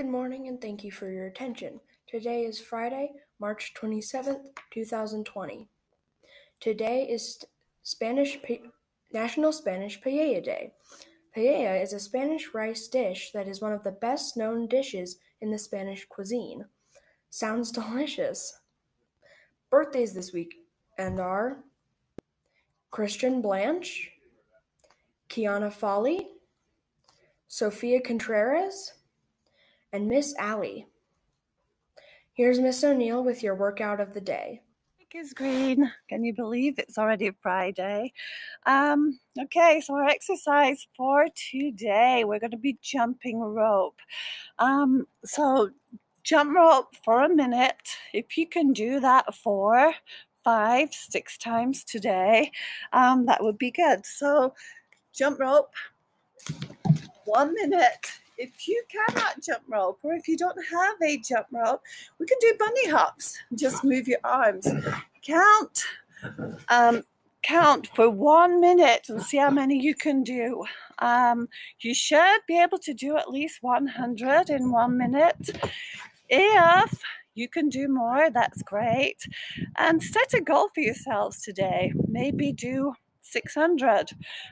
Good morning and thank you for your attention. Today is Friday, March 27th, 2020. Today is Spanish National Spanish Paella Day. Paella is a Spanish rice dish that is one of the best known dishes in the Spanish cuisine. Sounds delicious. Birthdays this week and are Christian Blanche, Kiana Folly, Sophia Contreras, and Miss Allie. Here's Miss O'Neill with your workout of the day. is green. Can you believe it's already Friday? Um, okay, so our exercise for today, we're going to be jumping rope. Um, so jump rope for a minute. If you can do that for five, six times today, um, that would be good. So jump rope, one minute if you cannot jump rope or if you don't have a jump rope, we can do bunny hops. Just move your arms. Count. Um, count for one minute and see how many you can do. Um, you should be able to do at least 100 in one minute. If you can do more, that's great. And set a goal for yourselves today. Maybe do 600.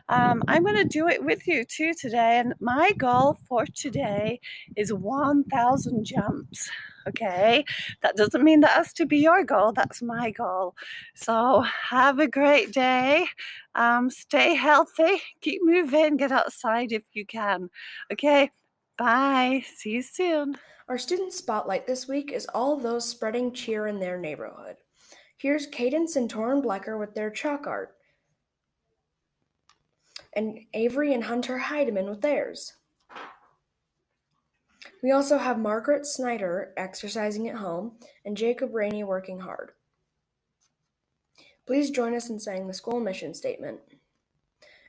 Um, I'm going to do it with you too today. And my goal for today is 1,000 jumps. Okay, that doesn't mean that has to be your goal. That's my goal. So have a great day. Um, stay healthy. Keep moving. Get outside if you can. Okay, bye. See you soon. Our student spotlight this week is all those spreading cheer in their neighborhood. Here's Cadence and Torin Blecker with their chalk art and Avery and Hunter Heideman with theirs. We also have Margaret Snyder exercising at home and Jacob Rainey working hard. Please join us in saying the school mission statement.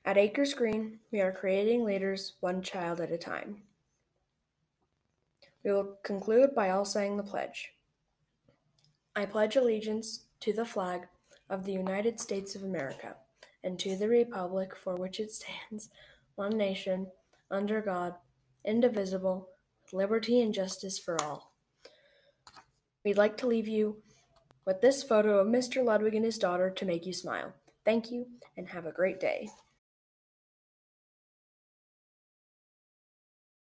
At Acres Green, we are creating leaders one child at a time. We will conclude by all saying the pledge. I pledge allegiance to the flag of the United States of America and to the republic for which it stands, one nation, under God, indivisible, with liberty and justice for all. We'd like to leave you with this photo of Mr. Ludwig and his daughter to make you smile. Thank you, and have a great day.